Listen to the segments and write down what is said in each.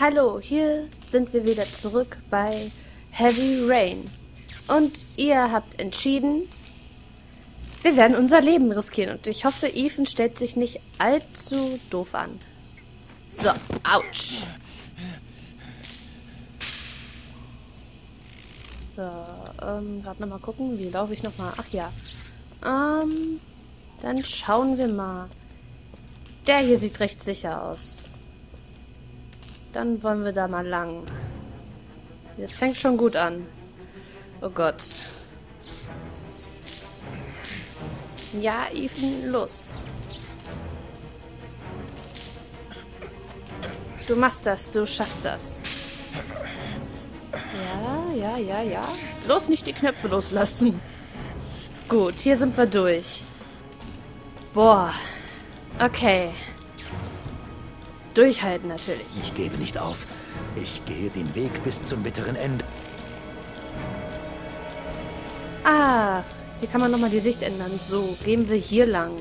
Hallo, hier sind wir wieder zurück bei Heavy Rain. Und ihr habt entschieden, wir werden unser Leben riskieren. Und ich hoffe, Ethan stellt sich nicht allzu doof an. So, ouch. So, ähm, gerade nochmal gucken. Wie laufe ich nochmal? Ach ja. Ähm, dann schauen wir mal. Der hier sieht recht sicher aus. Dann wollen wir da mal lang. Das fängt schon gut an. Oh Gott. Ja, Ethan, los. Du machst das, du schaffst das. Ja, ja, ja, ja. Bloß nicht die Knöpfe loslassen. Gut, hier sind wir durch. Boah. Okay. Durchhalten natürlich. Ich gebe nicht auf. Ich gehe den Weg bis zum bitteren Ende. Ah, hier kann man nochmal die Sicht ändern. So, gehen wir hier lang.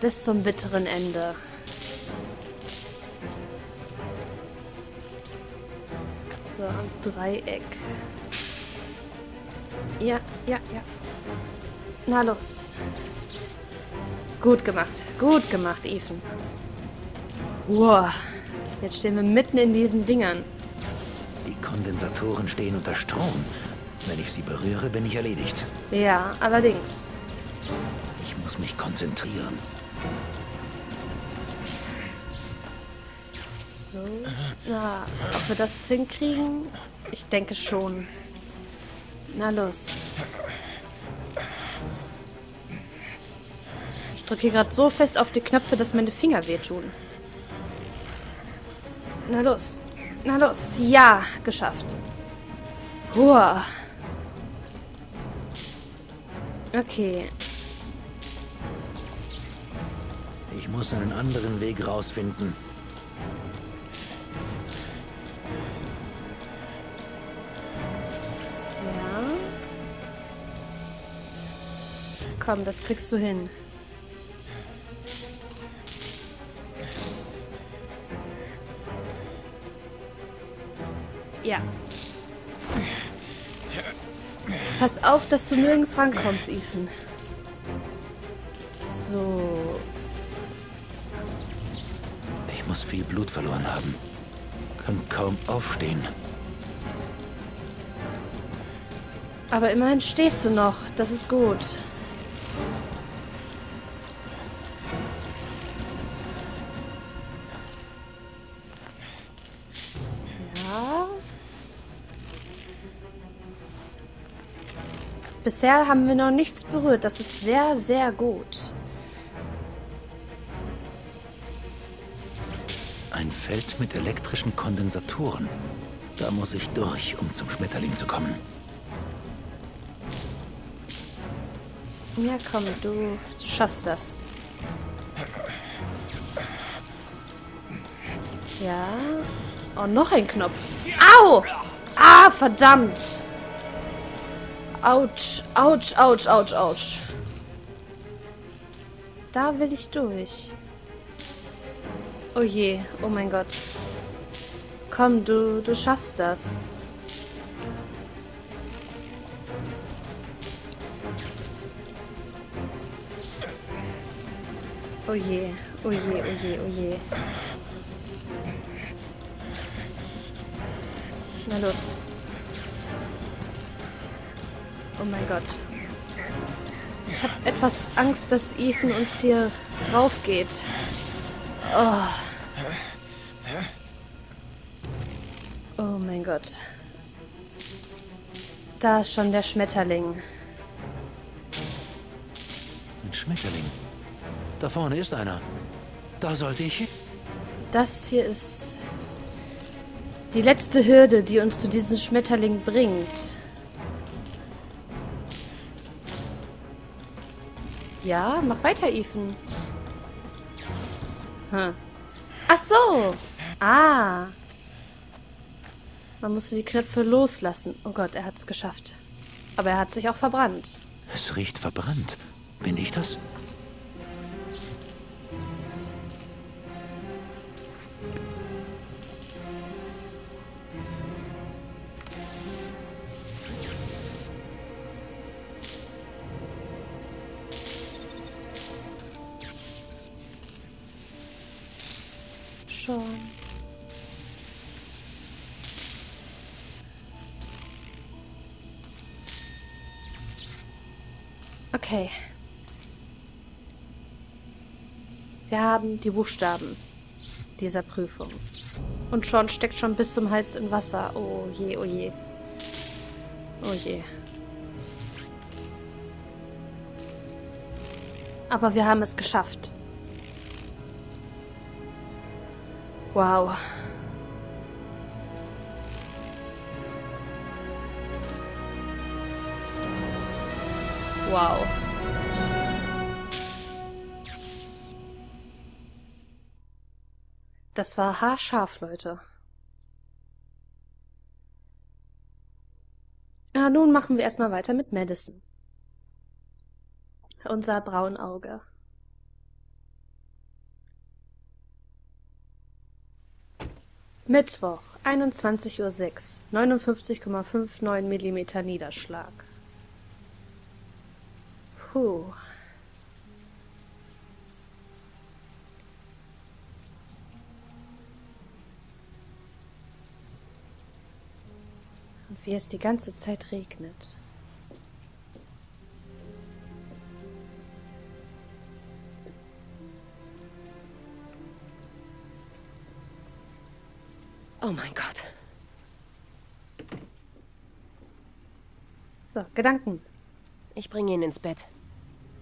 Bis zum bitteren Ende. So, am Dreieck. Ja, ja, ja. Na los. Gut gemacht. Gut gemacht, Ethan. Wow. Jetzt stehen wir mitten in diesen Dingern. Die Kondensatoren stehen unter Strom. Wenn ich sie berühre, bin ich erledigt. Ja, allerdings. Ich muss mich konzentrieren. So. Na, ob wir das hinkriegen? Ich denke schon. Na los. Ich drücke hier gerade so fest auf die Knöpfe, dass meine Finger wehtun. Na los. Na los. Ja, geschafft. Hua. Okay. Ich muss einen anderen Weg rausfinden. Ja. Komm, das kriegst du hin. Pass auf, dass du nirgends rankommst, Ethan. So. Ich muss viel Blut verloren haben. Kann kaum aufstehen. Aber immerhin stehst du noch. Das ist gut. Bisher haben wir noch nichts berührt. Das ist sehr, sehr gut. Ein Feld mit elektrischen Kondensatoren. Da muss ich durch, um zum Schmetterling zu kommen. Ja, komm, du, du schaffst das. Ja. Oh, noch ein Knopf. Au! Ah, verdammt! Autsch, autsch, autsch, autsch, autsch. Da will ich durch. Oh je, oh mein Gott. Komm, du, du schaffst das. Oh je, oh je, oh je, oh je. Na los. Oh mein Gott. Ich habe etwas Angst, dass Ethan uns hier drauf geht. Oh. Oh mein Gott. Da ist schon der Schmetterling. Ein Schmetterling. Da vorne ist einer. Da sollte ich. Das hier ist die letzte Hürde, die uns zu diesem Schmetterling bringt. Ja, mach weiter, Ethan. Hm. Ach so. Ah. Man musste die Knöpfe loslassen. Oh Gott, er hat es geschafft. Aber er hat sich auch verbrannt. Es riecht verbrannt. Bin ich das? Schon. Okay. Wir haben die Buchstaben dieser Prüfung. Und Sean steckt schon bis zum Hals in Wasser. Oh je, oh je. Oh je. Aber wir haben es geschafft. Wow. Wow. Das war haarscharf, Leute. Ja, nun machen wir erstmal weiter mit Madison. Unser Braunauge. Mittwoch, 21.06 Uhr, 59,59 mm Niederschlag. Puh. Und wie es die ganze Zeit regnet. Oh mein Gott. So, Gedanken. Ich bringe ihn ins Bett.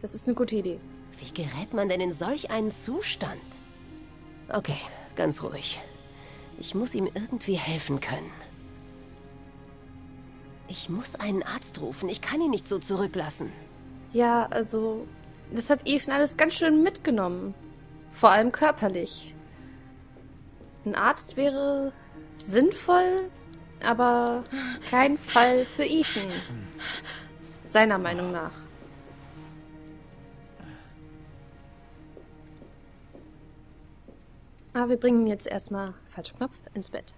Das ist eine gute Idee. Wie gerät man denn in solch einen Zustand? Okay, ganz ruhig. Ich muss ihm irgendwie helfen können. Ich muss einen Arzt rufen. Ich kann ihn nicht so zurücklassen. Ja, also, das hat Ethan alles ganz schön mitgenommen. Vor allem körperlich. Ein Arzt wäre sinnvoll, aber kein Fall für Ethan. Seiner Meinung nach. Aber wir bringen jetzt erstmal, falscher Knopf, ins Bett.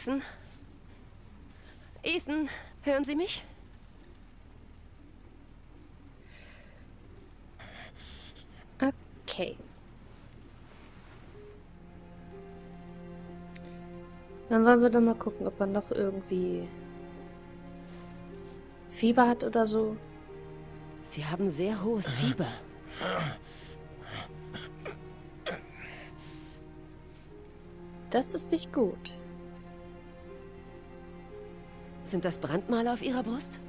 Ethan? Ethan, hören Sie mich? Okay. Dann wollen wir doch mal gucken, ob er noch irgendwie Fieber hat oder so. Sie haben sehr hohes Fieber. Das ist nicht gut. Sind das Brandmale auf Ihrer Brust?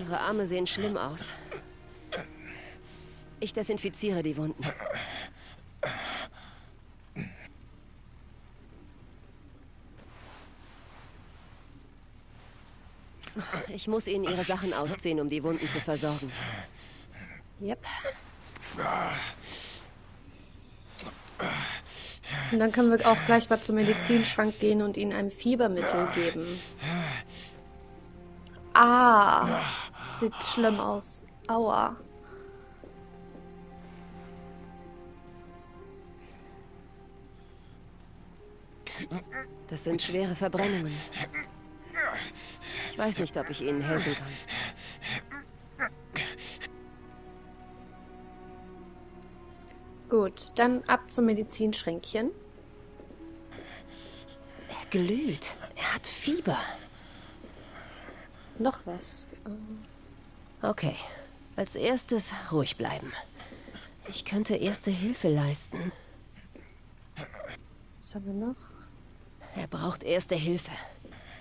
Ihre Arme sehen schlimm aus. Ich desinfiziere die Wunden. Ich muss Ihnen Ihre Sachen ausziehen, um die Wunden zu versorgen. Yep. Und dann können wir auch gleich mal zum Medizinschrank gehen und ihnen ein Fiebermittel geben. Ah, sieht schlimm aus. Aua. Das sind schwere Verbrennungen. Ich weiß nicht, ob ich Ihnen helfen kann. Gut, dann ab zum Medizinschränkchen. Er glüht. Er hat Fieber. Noch was. Okay. Als erstes ruhig bleiben. Ich könnte erste Hilfe leisten. Was haben wir noch? Er braucht erste Hilfe.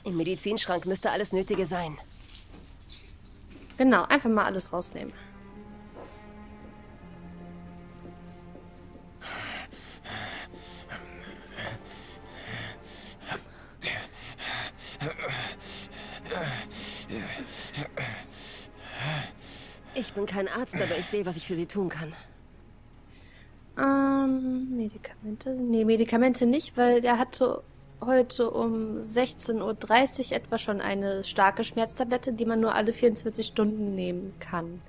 Im Medizinschrank müsste alles Nötige sein. Genau, einfach mal alles rausnehmen. Bin kein Arzt, aber ich sehe, was ich für Sie tun kann. Medikamente? Nee, Medikamente nicht, weil der hatte heute um 16.30 Uhr etwa schon eine starke Schmerztablette, die man nur alle 24 Stunden nehmen kann.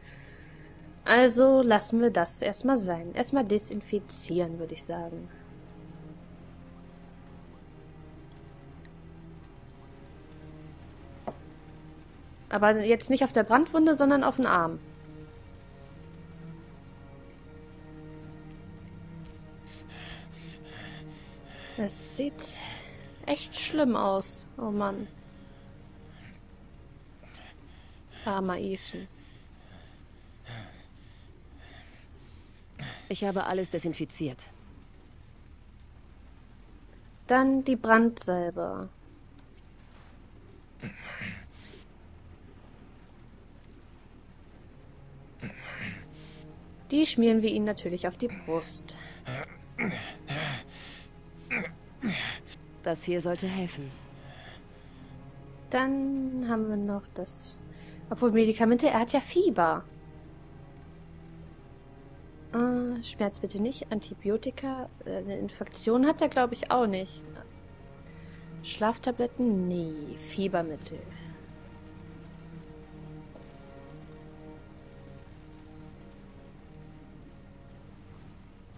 Also lassen wir das erstmal sein. Erstmal desinfizieren, würde ich sagen. Aber jetzt nicht auf der Brandwunde, sondern auf den Arm. Es sieht echt schlimm aus. Oh Mann. Armer Ethan. Ich habe alles desinfiziert. Dann die Brandsalbe. Die schmieren wir ihnen natürlich auf die Brust. Das hier sollte helfen. Dann haben wir noch das... Obwohl Medikamente, er hat ja Fieber. Äh, Schmerz bitte nicht. Antibiotika. Äh, eine Infektion hat er, glaube ich, auch nicht. Schlaftabletten? Nee. Fiebermittel.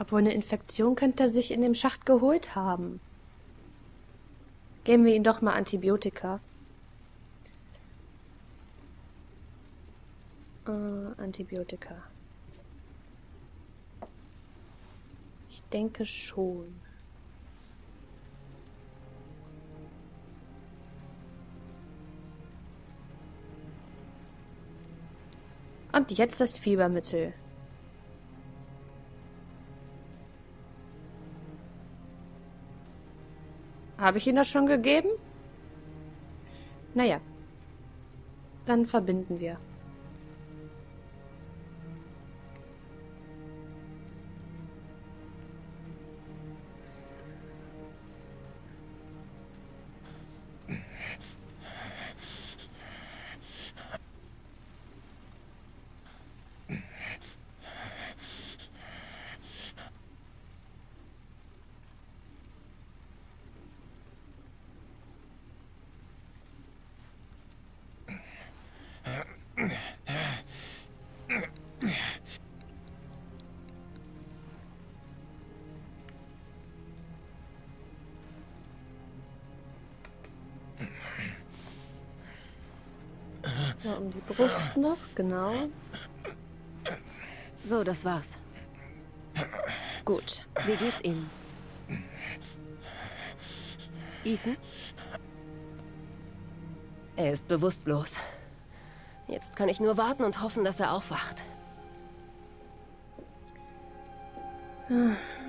Obwohl eine Infektion könnte er sich in dem Schacht geholt haben. Geben wir ihm doch mal Antibiotika. Äh, Antibiotika. Ich denke schon. Und jetzt das Fiebermittel. Habe ich Ihnen das schon gegeben? Naja. Dann verbinden wir. Um die Brust noch, genau. So, das war's. Gut. Wie geht's Ihnen? Ethan? Er ist bewusstlos. Jetzt kann ich nur warten und hoffen, dass er aufwacht. Ah.